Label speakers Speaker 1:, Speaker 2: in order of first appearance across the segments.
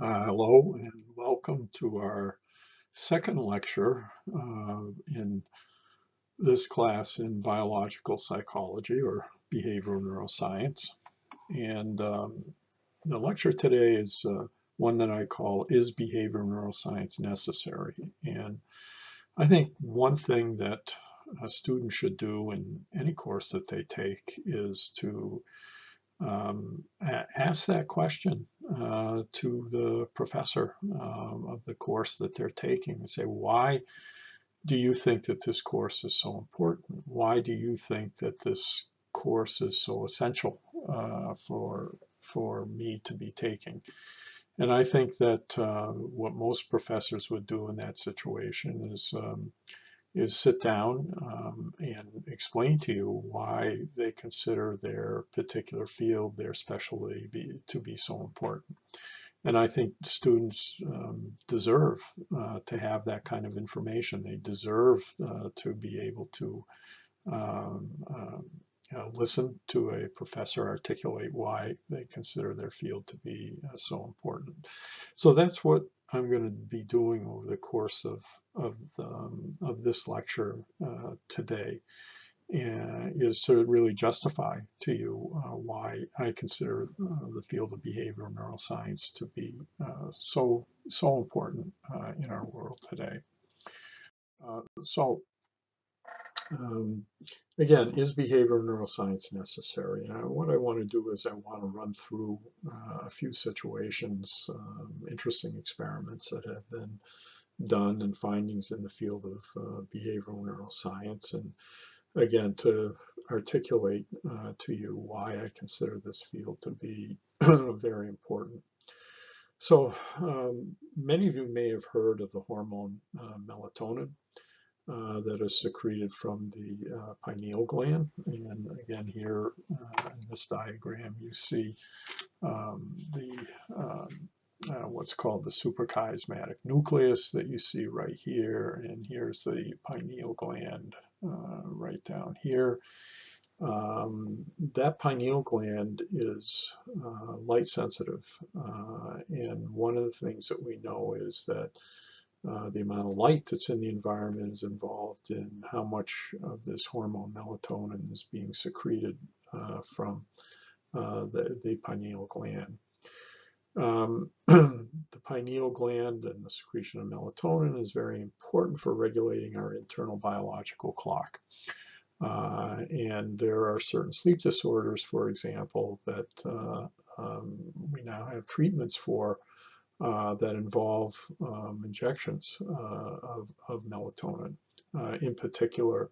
Speaker 1: Uh, hello and welcome to our second lecture uh, in this class in biological psychology or behavioral neuroscience. And um, the lecture today is uh, one that I call Is Behavioral Neuroscience Necessary? And I think one thing that a student should do in any course that they take is to um, ask that question uh, to the professor um, of the course that they're taking and say, why do you think that this course is so important? Why do you think that this course is so essential uh, for, for me to be taking? And I think that uh, what most professors would do in that situation is um, is sit down um, and explain to you why they consider their particular field, their specialty be, to be so important. And I think students um, deserve uh, to have that kind of information. They deserve uh, to be able to um, uh, listen to a professor articulate why they consider their field to be uh, so important. So that's what I'm going to be doing over the course of, of, the, um, of this lecture uh, today uh, is to really justify to you uh, why I consider uh, the field of behavioral neuroscience to be uh, so so important uh, in our world today. so um, again, is behavioral neuroscience necessary? And what I want to do is I want to run through uh, a few situations, um, interesting experiments that have been done and findings in the field of uh, behavioral neuroscience. And again, to articulate uh, to you why I consider this field to be very important. So um, many of you may have heard of the hormone uh, melatonin. Uh, that is secreted from the uh, pineal gland. And again, here uh, in this diagram, you see um, the um, uh, what's called the suprachiasmatic nucleus that you see right here. And here's the pineal gland uh, right down here. Um, that pineal gland is light sensitive. and one of the things that we know is that uh, the amount of light that's in the environment is involved in how much of this hormone melatonin is being secreted uh, from uh, the, the, pineal gland. Um, the pineal gland and the secretion of melatonin is very important for regulating our internal biological clock. Uh, and there are certain sleep disorders, for example, that uh, um, we now have treatments for uh, that involve um, injections uh, of, of, melatonin. Uh, in particular,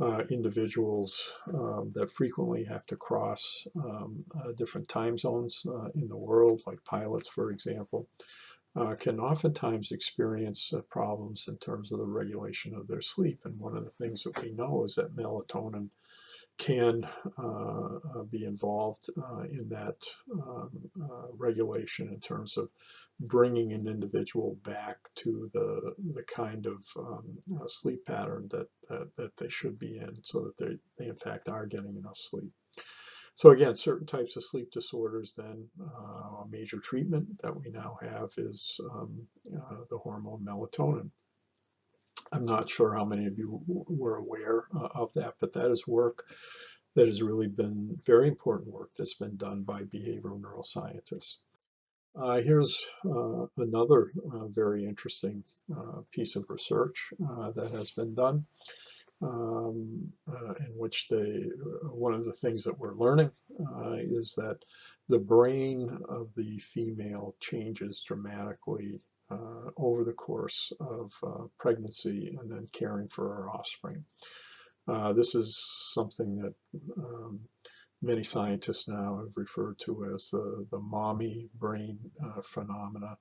Speaker 1: uh, individuals um, that frequently have to cross um, uh, different time zones in the world, like pilots, for example, can oftentimes experience problems in terms of the regulation of their sleep. And one of the things that we know is that melatonin can uh, uh, be involved uh, in that um, regulation in terms of bringing an individual back to the the kind of um, sleep pattern that, that, they should be in so that they, they in fact are getting enough sleep. So again, certain types of sleep disorders, then uh, a major treatment that we now have is um, uh, the hormone melatonin. I'm not sure how many of you were aware uh, of that, but that is work that has really been very important work that's been done by behavioral neuroscientists. Uh, here's uh, another uh, very interesting uh, piece of research uh, that has been done um, in which they, one of the things that we're learning is that the brain of the female changes dramatically uh, over the course of uh, pregnancy and then caring for our offspring. Uh, this is something that um, many scientists now have referred to as the, the mommy brain uh, phenomena.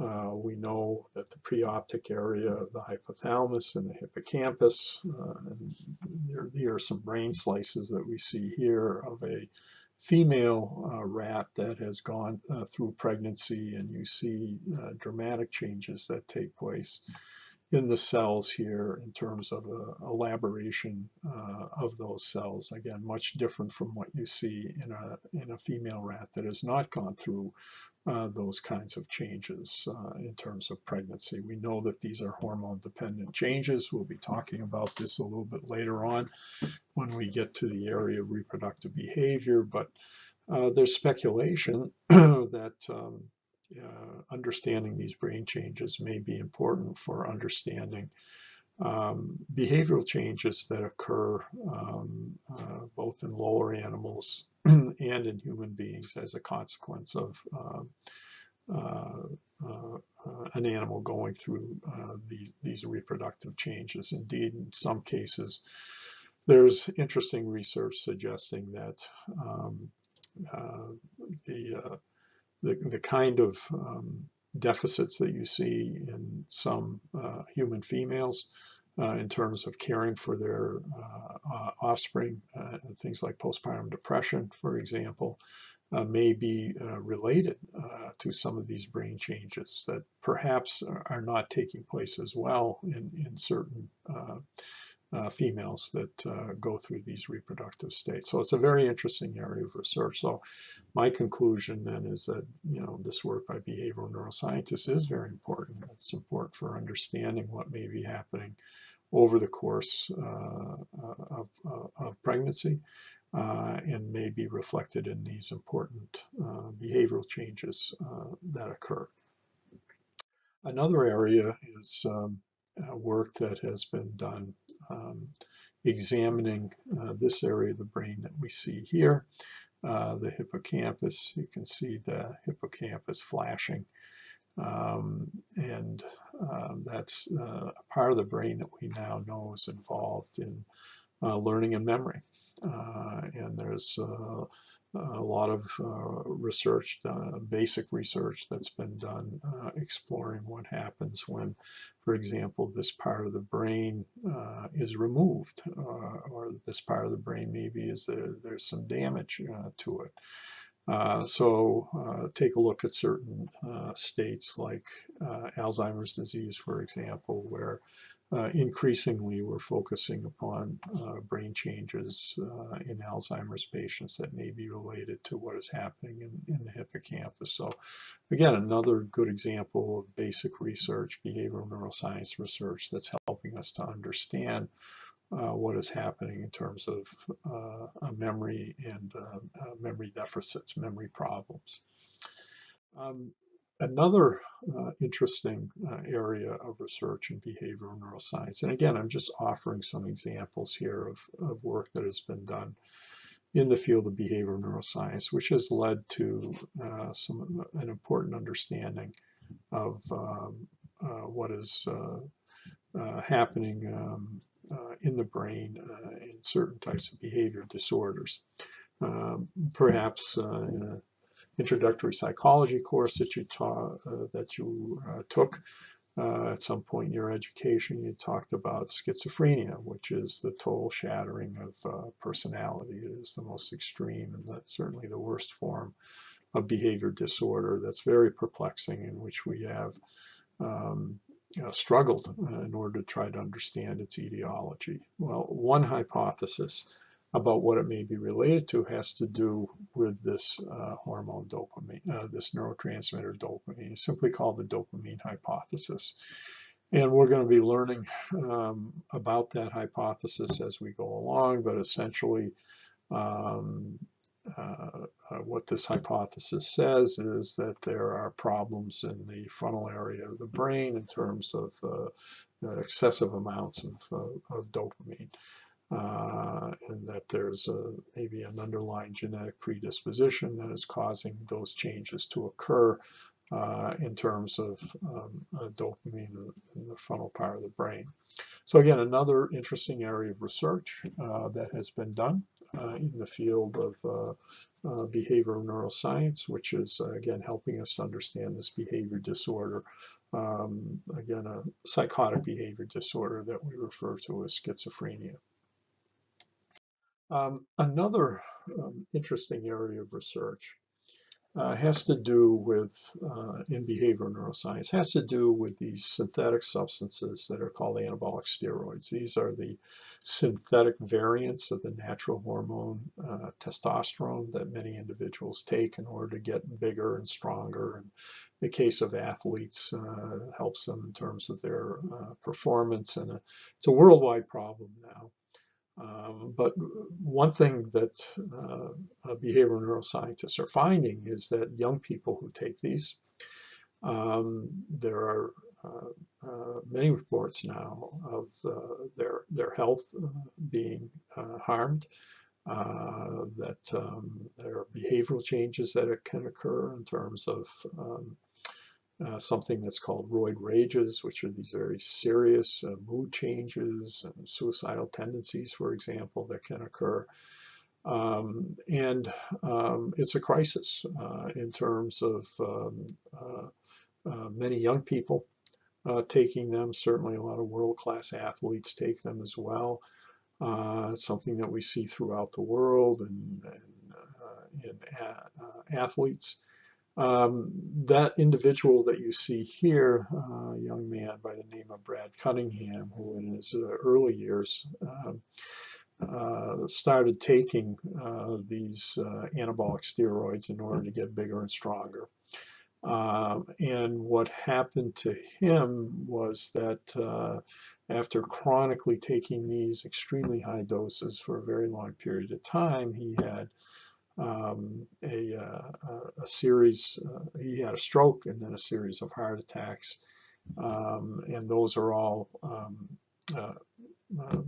Speaker 1: Uh, we know that the preoptic area of the hypothalamus and the hippocampus, uh, and there, are some brain slices that we see here of a female uh, rat that has gone uh, through pregnancy and you see uh, dramatic changes that take place in the cells here in terms of uh, elaboration uh, of those cells. Again, much different from what you see in a, in a female rat that has not gone through uh, those kinds of changes uh, in terms of pregnancy. We know that these are hormone dependent changes. We'll be talking about this a little bit later on when we get to the area of reproductive behavior, but uh, there's speculation that um, uh, understanding these brain changes may be important for understanding um, behavioral changes that occur um, uh, both in lower animals and in human beings as a consequence of um, uh, uh, uh, an animal going through uh, these, these reproductive changes. Indeed, in some cases, there's interesting research suggesting that um, uh, the the, the kind of um, deficits that you see in some uh, human females uh, in terms of caring for their uh, uh offspring, uh, things like postpartum depression, for example, may be related to some of these brain changes that perhaps are not taking place as well in, in certain uh, females that uh, go through these reproductive states. So it's a very interesting area of research. So my conclusion then is that, you know, this work by behavioral neuroscientists is very important. It's important for understanding what may be happening over the course uh, uh of, uh, of, pregnancy uh, and may be reflected in these important behavioral changes that occur. Another area is um, work that has been done um, examining uh, this area of the brain that we see here, uh, the hippocampus. You can see the hippocampus flashing. Um, and uh, that's uh, a part of the brain that we now know is involved in uh, learning and memory. Uh, and there's a lot of uh, research, uh, basic research that's been done uh, exploring what happens when, for example, this part of the brain is removed or this part of the brain maybe is there, there's some damage to it. So take a look at certain states like Alzheimer's disease, for example, where uh, increasingly we're focusing upon uh, brain changes uh, in Alzheimer's patients that may be related to what is happening in, in, the hippocampus. So again, another good example of basic research, behavioral neuroscience research that's helping us to understand uh, what is happening in terms of uh, memory and uh, memory deficits, memory problems. Um, Another uh, interesting uh, area of research in behavioral neuroscience, and again, I'm just offering some examples here of, of work that has been done in the field of behavioral neuroscience, which has led to uh, some an important understanding of um, uh, what is uh, uh, happening um, in the brain in certain types of behavior disorders. Um, perhaps in an introductory psychology course that you taught uh, that you uh, took uh, at some point in your education. You talked about schizophrenia, which is the total shattering of uh, personality. It is the most extreme and the, certainly the worst form of behavior disorder that's very perplexing, in which we have um, struggled uh, in order to try to understand its etiology. Well, one hypothesis about what it may be related to has to do with this uh, hormone dopamine, uh, this neurotransmitter dopamine. It's simply called the dopamine hypothesis. And we're going to be learning um, about that hypothesis as we go along, but essentially um, uh, uh what this hypothesis says is that there are problems in the frontal area of the brain in terms of uh, excessive amounts of, uh, of dopamine uh, and that there's a, maybe an underlying genetic predisposition that is causing those changes to occur in terms of um, dopamine in the frontal part of the brain. So again, another interesting area of research uh, that has been done uh, in the field of uh, uh, behavioral neuroscience, which is again helping us understand this behavior disorder. Um, again, a psychotic behavior disorder that we refer to as schizophrenia. Um, another um, interesting area of research uh, has to do with, uh, in behavioral neuroscience, has to do with these synthetic substances that are called anabolic steroids. These are the synthetic variants of the natural hormone uh, testosterone that many individuals take in order to get bigger and stronger. In the case of athletes, uh, helps them in terms of their uh, performance, and a, it's a worldwide problem now. Um, but one thing that uh, behavioral neuroscientists are finding is that young people who take these, um, there are uh, uh, many reports now of uh, their their health uh, being uh, harmed. that um, there are behavioral changes that can occur in terms of um, uh, something that's called roid rages, which are these very serious uh, mood changes and suicidal tendencies, for example, that can occur. Um, and um, it's a crisis uh, in terms of um, uh, uh, many young people taking them. Certainly, a lot of world-class athletes take them as well. something that we see throughout the world and, and in athletes. Um, that individual that you see here, uh, a young man by the name of Brad Cunningham, who in his uh, early years um, uh, started taking uh, these uh, anabolic steroids in order to get bigger and stronger. Um, and what happened to him was that uh, after chronically taking these extremely high doses for a very long period of time, he had um, a, uh, a, series, uh, he had a stroke and then a series of heart attacks. Um, and those are all um, uh, uh,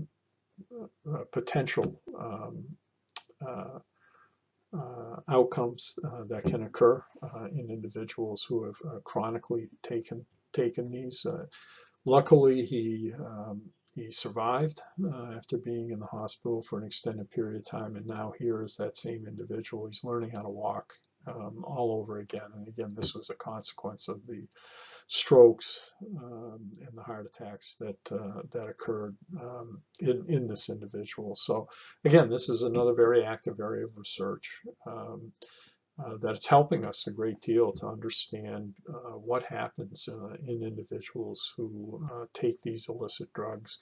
Speaker 1: uh potential um, uh, outcomes that can occur in individuals who have chronically taken taken these. luckily, he um, he survived uh, after being in the hospital for an extended period of time, and now here is that same individual. He's learning how to walk um, all over again. And again, this was a consequence of the strokes um, and the heart attacks that uh, that occurred um, in in this individual. So again, this is another very active area of research. Uh, that it's helping us a great deal to understand uh, what happens uh, in individuals who uh, take these illicit drugs,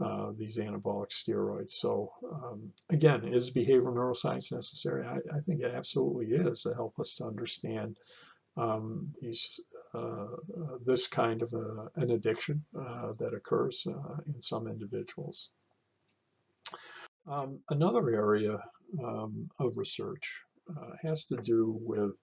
Speaker 1: uh, these anabolic steroids. So um, again, is behavioral neuroscience necessary? I, I, think it absolutely is to help us to understand um, these this kind of a, an addiction that occurs in some individuals. Um, another area um, of research has to do with,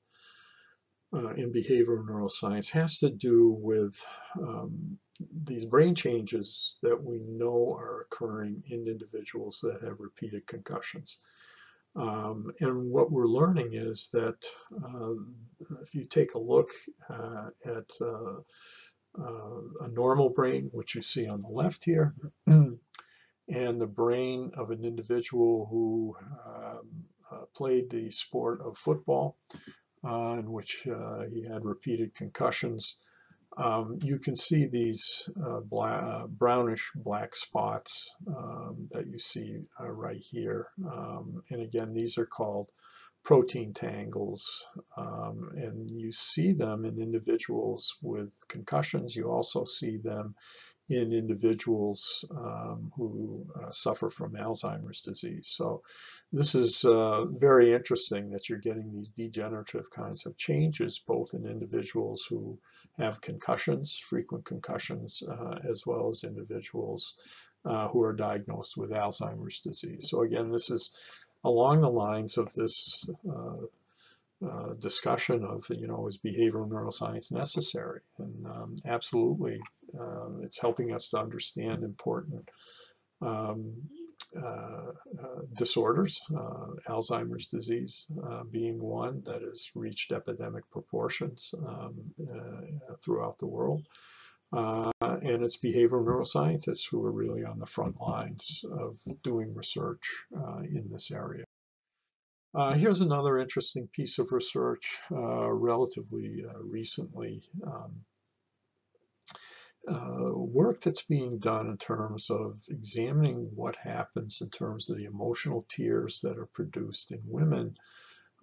Speaker 1: uh, in behavioral neuroscience, has to do with um, these brain changes that we know are occurring in individuals that have repeated concussions. Um, and what we're learning is that uh, if you take a look uh, at uh, uh, a normal brain, which you see on the left here, and the brain of an individual who um, uh, played the sport of football, uh, in which uh, he had repeated concussions. Um, you can see these uh, uh, brownish black spots um, that you see uh, right here. Um, and again, these are called protein tangles. Um, and you see them in individuals with concussions. You also see them in individuals um, who uh, suffer from Alzheimer's disease. So this is uh, very interesting that you're getting these degenerative kinds of changes, both in individuals who have concussions, frequent concussions, uh, as well as individuals uh, who are diagnosed with Alzheimer's disease. So again, this is along the lines of this uh, discussion of, you know, is behavioral neuroscience necessary? And um, absolutely, uh, it's helping us to understand important um, uh, uh disorders, uh, Alzheimer's disease being one that has reached epidemic proportions um, throughout the world. and it's behavioral neuroscientists who are really on the front lines of doing research in this area. Uh, here's another interesting piece of research uh, relatively uh, recently. Um, uh, work that's being done in terms of examining what happens in terms of the emotional tears that are produced in women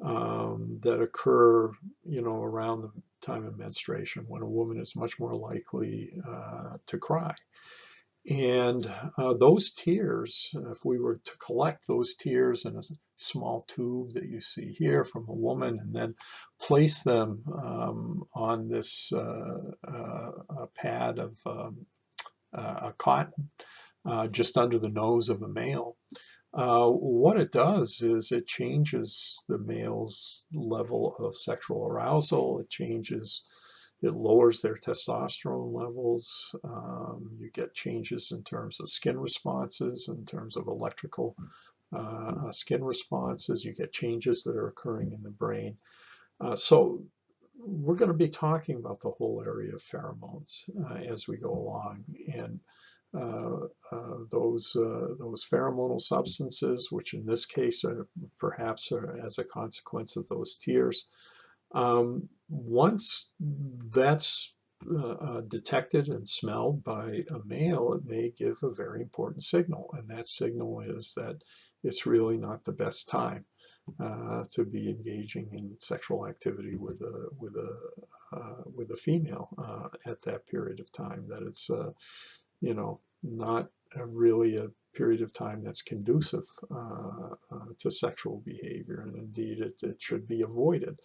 Speaker 1: um, that occur, you know, around the time of menstruation when a woman is much more likely uh, to cry. And uh, those tears, if we were to collect those tears in a small tube that you see here from a woman and then place them um, on this uh, uh, pad of um, uh, cotton uh, just under the nose of a male, uh, what it does is it changes the male's level of sexual arousal. It changes, it lowers their testosterone levels. Um, you get changes in terms of skin responses, in terms of electrical uh, skin responses. You get changes that are occurring in the brain. Uh, so we're going to be talking about the whole area of pheromones uh, as we go along. And uh, uh, those uh, those pheromonal substances, which in this case are perhaps are as a consequence of those tears. Um, once that's uh, detected and smelled by a male, it may give a very important signal, and that signal is that it's really not the best time uh, to be engaging in sexual activity with a with a uh, with a female at that period of time. That it's you know, not a really a period of time that's conducive uh, uh, to sexual behavior, and indeed it, it should be avoided.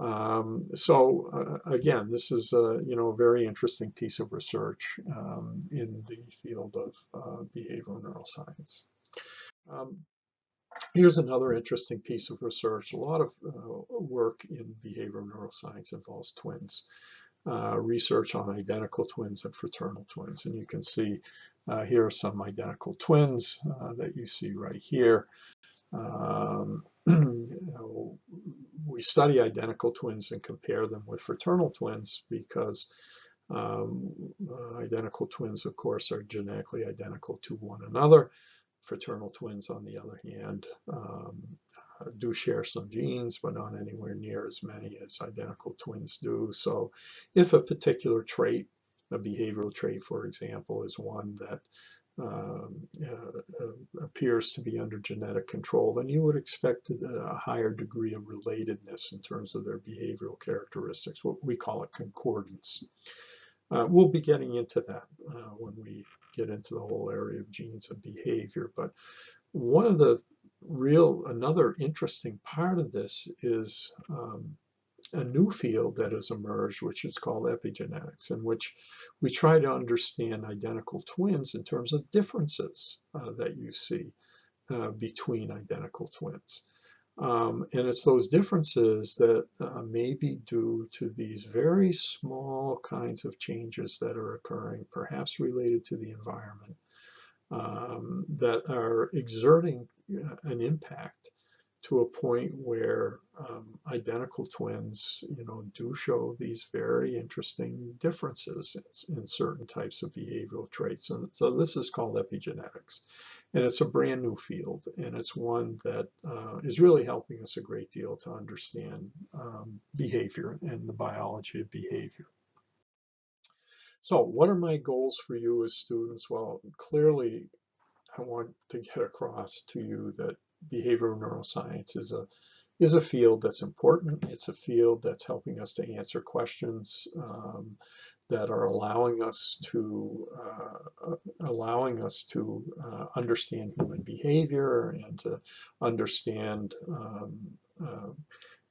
Speaker 1: Um, so uh, again, this is a you know a very interesting piece of research um, in the field of uh, behavioral neuroscience. Um, here's another interesting piece of research. A lot of uh, work in behavioral neuroscience involves twins uh, research on identical twins and fraternal twins. And you can see uh, here are some identical twins uh, that you see right here. Um, you know, we study identical twins and compare them with fraternal twins because um, uh, identical twins, of course, are genetically identical to one another. Fraternal twins, on the other hand, um, uh, do share some genes, but not anywhere near as many as identical twins do. So if a particular trait, a behavioral trait, for example, is one that um, uh, uh, appears to be under genetic control, then you would expect a, higher degree of relatedness in terms of their behavioral characteristics. What we call it concordance. Uh, we'll be getting into that uh, when we get into the whole area of genes and behavior. But one of the real, another interesting part of this is um, a new field that has emerged, which is called epigenetics, in which we try to understand identical twins in terms of differences uh, that you see uh, between identical twins. Um, and it's those differences that uh, may be due to these very small kinds of changes that are occurring, perhaps related to the environment, um, that are exerting uh, an impact to a point where um, identical twins, you know, do show these very interesting differences in, in, certain types of behavioral traits. And so this is called epigenetics. And it's a brand new field, and it's one that uh, is really helping us a great deal to understand um, behavior and the biology of behavior. So what are my goals for you as students? Well, clearly, I want to get across to you that behavioral neuroscience is a is a field that's important. It's a field that's helping us to answer questions um, that are allowing us to uh, allowing us to uh, understand human behavior and to understand um, uh,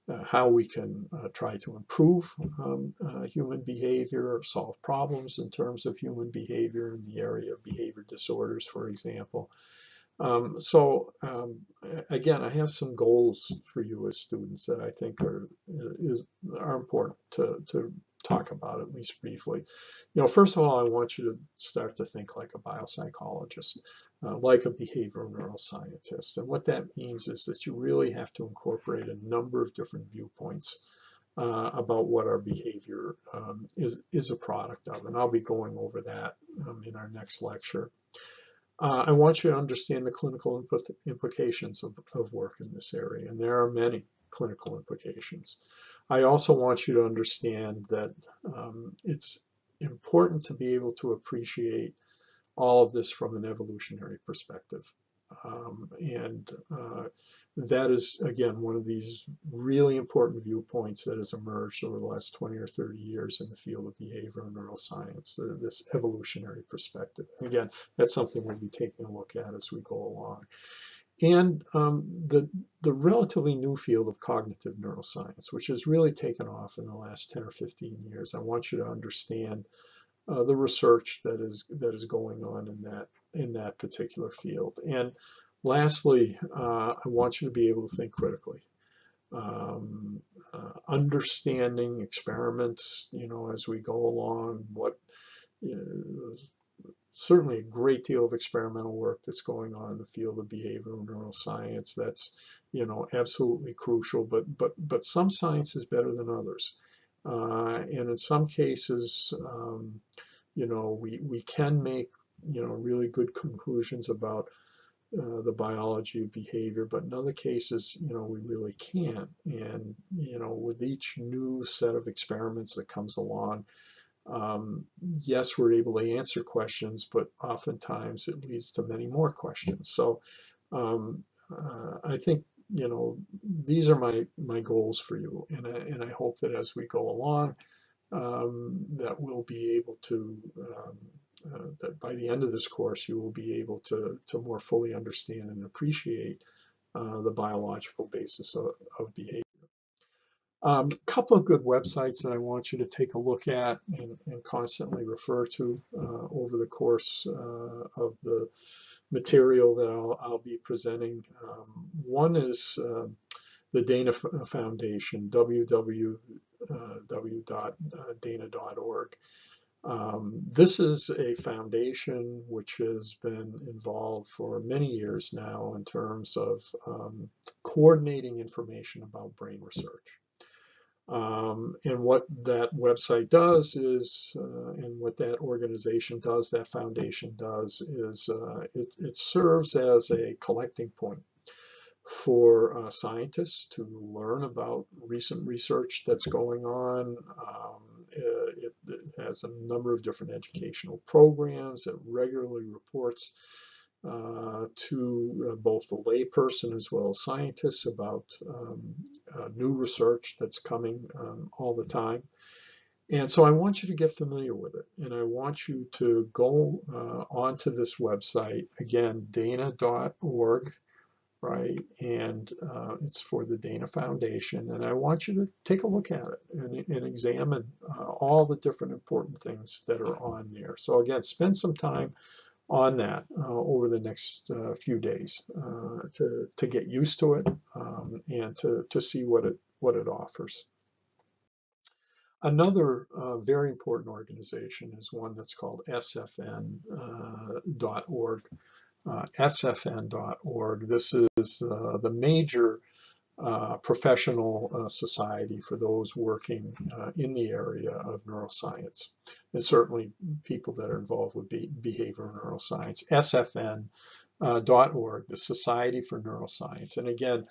Speaker 1: uh how we can uh, try to improve um, uh, human behavior or solve problems in terms of human behavior in the area of behavior disorders, for example. Um, so um, again, I have some goals for you as students that I think are is are important to, to talk about at least briefly. You know, first of all, I want you to start to think like a biopsychologist, uh, like a behavioral neuroscientist. And what that means is that you really have to incorporate a number of different viewpoints uh, about what our behavior um, is, is a product of. And I'll be going over that um, in our next lecture. Uh, I want you to understand the clinical impl implications of, of work in this area, and there are many clinical implications. I also want you to understand that um, it's important to be able to appreciate all of this from an evolutionary perspective. Um, and uh, that is, again, one of these really important viewpoints that has emerged over the last 20 or 30 years in the field of behavioral neuroscience, uh, this evolutionary perspective. And again, that's something we'll be taking a look at as we go along. And um, the, the relatively new field of cognitive neuroscience, which has really taken off in the last 10 or 15 years. I want you to understand uh, the research that is that is going on in that in that particular field. And lastly, uh, I want you to be able to think critically. Um, uh, understanding experiments, you know, as we go along, what you know, certainly a great deal of experimental work that's going on in the field of behavioral neuroscience that's you know absolutely crucial but but but some science is better than others uh, and in some cases um, you know we we can make you know really good conclusions about uh, the biology of behavior, but in other cases, you know, we really can't. And, you know, with each new set of experiments that comes along, um, yes, we're able to answer questions, but oftentimes it leads to many more questions. So um, uh, I think, you know, these are my, my goals for you. And I, and I hope that as we go along, um, that we'll be able to, um, uh, that by the end of this course, you will be able to, to more fully understand and appreciate uh, the biological basis of, of behavior. A um, couple of good websites that I want you to take a look at and, and constantly refer to uh, over the course uh, of the material that I'll, I'll be presenting. Um, one is uh, the Dana Foundation, www.dana.org. Um, this is a foundation which has been involved for many years now in terms of um, coordinating information about brain research. Um, and what that website does is, uh, and what that organization does, that foundation does, is uh, it, it, serves as a collecting point for uh, scientists to learn about recent research that's going on. Um, it, it, has a number of different educational programs. It regularly reports uh, to uh, both the layperson as well as scientists about um, uh, new research that's coming um, all the time. And so I want you to get familiar with it. And I want you to go uh, onto this website, again, dana.org, right? And uh, it's for the Dana Foundation. And I want you to take a look at it and, and examine uh, all the different important things that are on there. So again, spend some time on that uh, over the next uh, few days uh, to, to get used to it um, and to, to see what it, what it offers. Another uh, very important organization is one that's called sfn.org. Uh, sfn.org. This is uh, the major uh, professional uh, society for those working uh, in the area of neuroscience, and certainly people that are involved with be behavioral neuroscience. SFN.org, uh, the Society for Neuroscience. And again,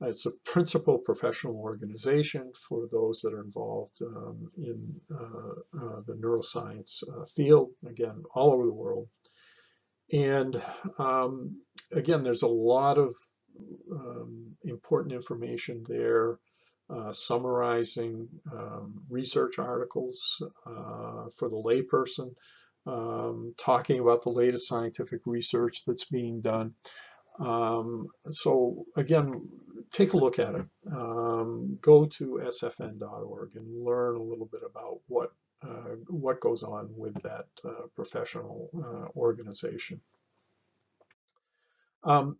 Speaker 1: it's a principal professional organization for those that are involved um, in uh, uh, the neuroscience field, again, all over the world. And um, again, there's a lot of um, important information there, uh, summarizing um, research articles uh, for the layperson, um, talking about the latest scientific research that's being done. Um, so again, take a look at it. Um, go to sfn.org and learn a little bit about what what goes on with that uh, professional uh, organization. Um,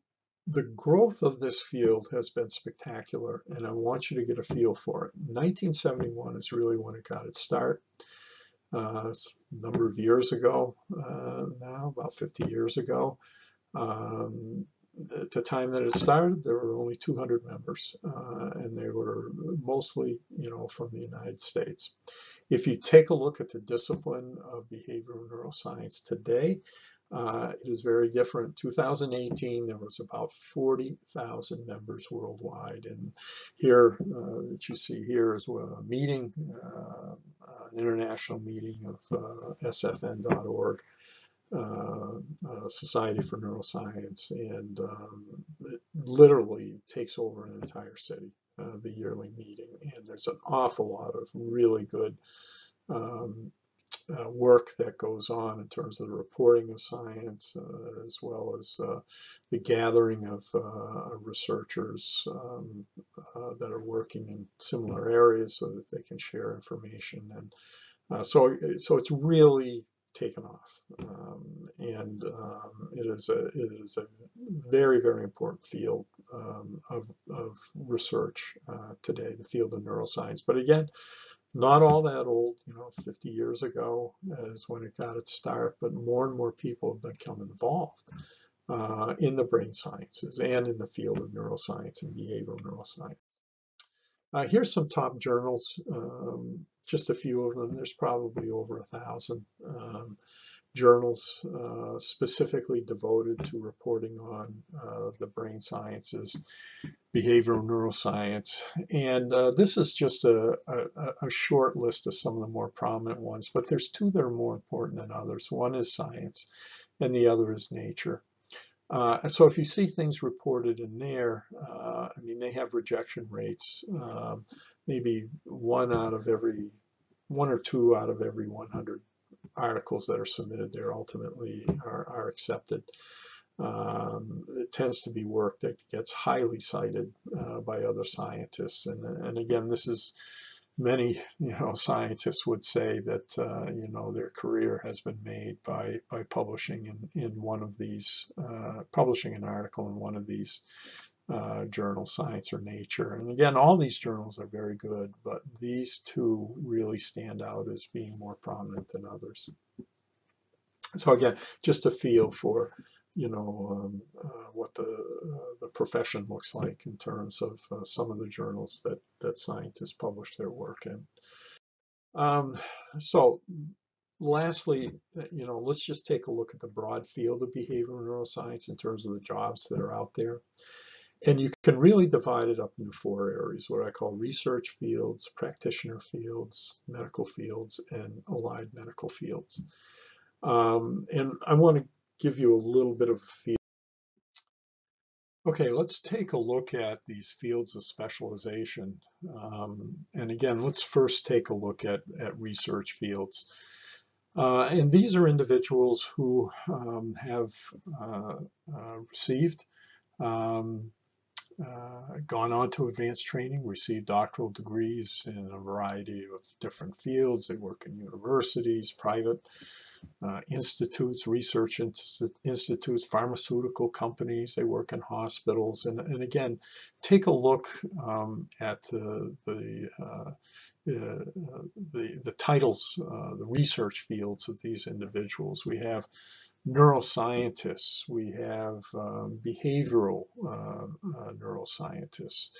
Speaker 1: the growth of this field has been spectacular, and I want you to get a feel for it. 1971 is really when it got its start. Uh, it's a number of years ago uh, now, about 50 years ago. Um, at the time that it started, there were only 200 members, uh, and they were mostly, you know, from the United States. If you take a look at the discipline of behavioral neuroscience today, uh, it is very different. 2018, there was about 40,000 members worldwide. And here, uh, that you see here is a meeting, uh, an international meeting of uh, sfn.org. uh, uh, Society for Neuroscience, and um, it literally takes over an entire city, uh, the yearly meeting. And there's an awful lot of really good um, uh, work that goes on in terms of the reporting of science, uh, as well as uh, the gathering of researchers um, that are working in similar areas so that they can share information. And so, so it's really taken off. Um, and um, it is a it is a very very important field um, of of research uh, today, the field of neuroscience. But again, not all that old, you know, 50 years ago is when it got its start, but more and more people have become involved uh, in the brain sciences and in the field of neuroscience and behavioral neuroscience. Uh, here's some top journals, um, just a few of them. There's probably over a thousand um, journals uh, specifically devoted to reporting on uh, the brain sciences, behavioral neuroscience. And uh, this is just a, a, a, short list of some of the more prominent ones, but there's two that are more important than others. One is science and the other is nature. Uh, so if you see things reported in there, uh, I mean, they have rejection rates, um, maybe one out of every, one or two out of every 100 articles that are submitted there ultimately are, are accepted. Um, it tends to be work that gets highly cited uh, by other scientists. And, and again, this is many you know scientists would say that uh, you know their career has been made by by publishing in in one of these uh, publishing an article in one of these uh, journal Science or Nature. And again, all these journals are very good, but these two really stand out as being more prominent than others. So again, just a feel for you know um, uh, what the uh, the profession looks like in terms of uh, some of the journals that that scientists publish their work in. Um, so lastly, you know, let's just take a look at the broad field of behavioral neuroscience in terms of the jobs that are out there. And you can really divide it up into four areas, what I call research fields, practitioner fields, medical fields, and allied medical fields. Um, and I want to give you a little bit of a feel. Okay, let's take a look at these fields of specialization. Um, and again, let's first take a look at, at research fields. Uh, and these are individuals who um, have uh, uh, received um, uh, gone on to advanced training, received doctoral degrees in a variety of different fields. They work in universities, private uh, institutes, research institutes, pharmaceutical companies. They work in hospitals. And, and again, take a look um, at the, the uh, uh, the, the titles, uh, the research fields of these individuals. We have neuroscientists, we have um, behavioral uh, uh, neuroscientists,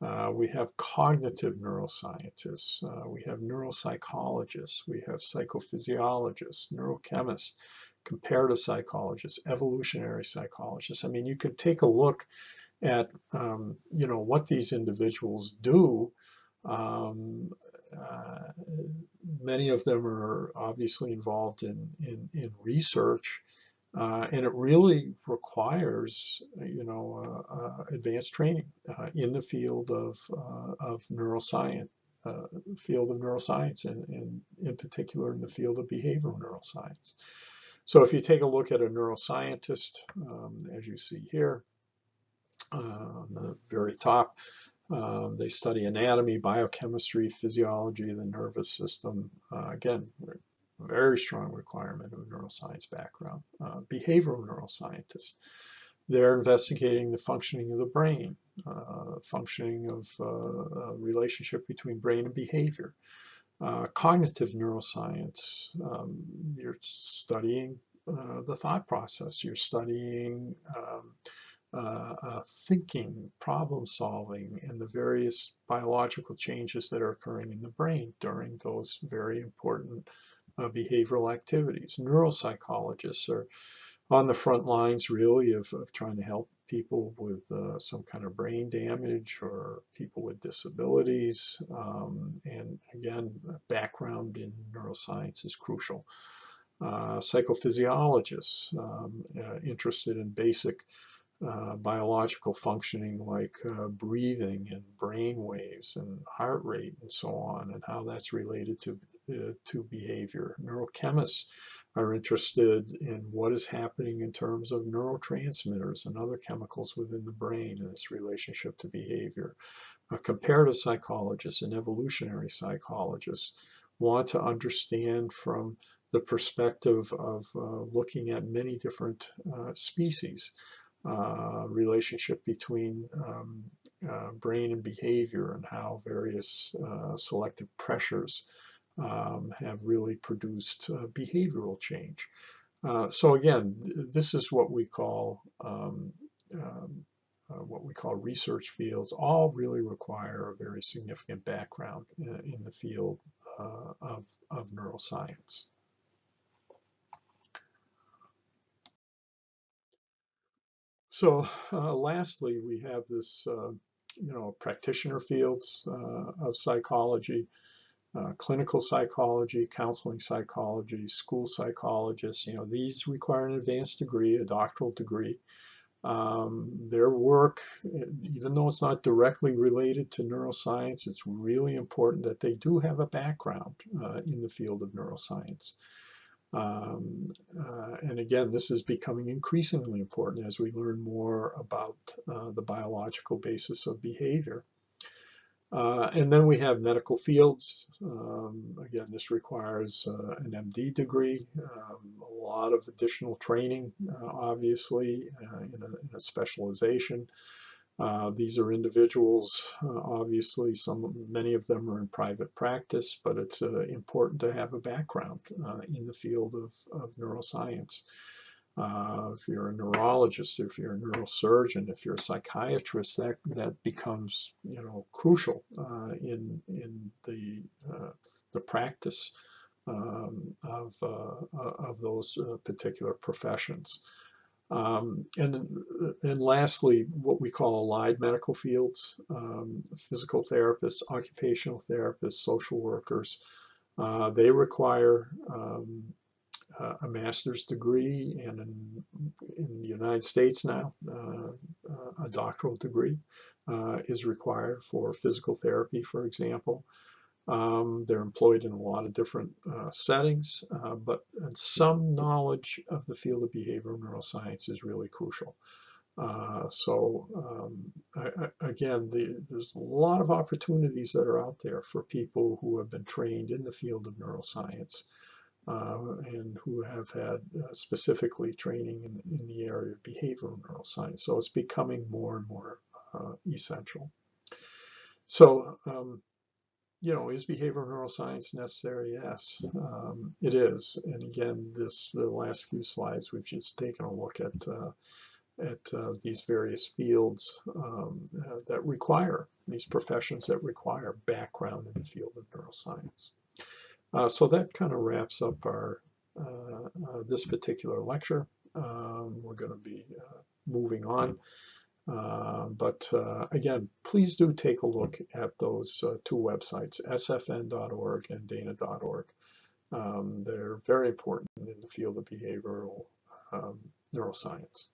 Speaker 1: uh, we have cognitive neuroscientists, uh, we have neuropsychologists, we have psychophysiologists, neurochemists, comparative psychologists, evolutionary psychologists. I mean, you could take a look at, um, you know, what these individuals do. Um, uh, many of them are obviously involved in, in, in research uh, and it really requires, you know, uh, uh advanced training uh, in the field of, uh, of neuroscience, field of neuroscience, and, and in particular in the field of behavioral neuroscience. So if you take a look at a neuroscientist, um, as you see here, on the very top, um, they study anatomy, biochemistry, physiology the nervous system. Uh, again, very strong requirement of a neuroscience background. Uh, behavioral neuroscientists, they're investigating the functioning of the brain, uh, functioning of uh, relationship between brain and behavior. Uh, cognitive neuroscience, um, you're studying uh, the thought process, you're studying um, uh, uh, thinking, problem solving, and the various biological changes that are occurring in the brain during those very important uh, behavioral activities. Neuropsychologists are on the front lines really of, of trying to help people with uh, some kind of brain damage or people with disabilities. Um, and again, background in neuroscience is crucial. uh, psychophysiologists um, uh, interested in basic uh, biological functioning like uh, breathing and brain waves and heart rate and so on and how that's related to, uh, to behavior. Neurochemists are interested in what is happening in terms of neurotransmitters and other chemicals within the brain and its relationship to behavior. Comparative psychologist and evolutionary psychologists want to understand from the perspective of uh, looking at many different uh, species uh, relationship between um, uh, brain and behavior and how various uh, selective pressures um, have really produced uh, behavioral change. Uh, so again, this is what we call um, um what we call research fields. All really require a very significant background in, in the field of, of neuroscience. So uh, lastly, we have this, uh, you know, practitioner fields uh, of psychology, uh, clinical psychology, counseling psychology, school psychologists. You know, these require an advanced degree, a doctoral degree. Um, their work, even though it's not directly related to neuroscience, it's really important that they do have a background uh, in the field of neuroscience. Um, uh, and again, this is becoming increasingly important as we learn more about uh, the biological basis of behavior. Uh, and then we have medical fields. Um, again, this requires uh, an MD degree, um, a lot of additional training, uh, obviously, uh, in a, in, a, specialization. Uh, these are individuals, uh, obviously, some many of them are in private practice, but it's uh, important to have a background uh, in the field of, of neuroscience. Uh, if you're a neurologist, if you're a neurosurgeon, if you're a psychiatrist, that that becomes you know crucial in in the the practice um, of of those particular professions. Um, and, and lastly, what we call allied medical fields, um, physical therapists, occupational therapists, social workers, uh, they require um, a master's degree and in, in the United States now, uh, a doctoral degree uh, is required for physical therapy, for example. Um, they're employed in a lot of different uh, settings, uh, but some knowledge of the field of behavioral neuroscience is really crucial. Uh, so um, I, I, again, the, there's a lot of opportunities that are out there for people who have been trained in the field of neuroscience uh, and who have had uh, specifically training in, in, the area of behavioral neuroscience. So it's becoming more and more uh, essential. So um, you know, is behavioral neuroscience necessary? Yes, um, it is. And again, this the last few slides we've just taken a look at uh, at uh, these various fields um, uh, that require these professions that require background in the field of neuroscience. Uh, so that kind of wraps up our uh, uh, this particular lecture. Um, we're going to be moving on. Uh, but uh, again, please do take a look at those uh, two websites, sfn.org and dana.org. Um, they're very important in the field of behavioral um, neuroscience.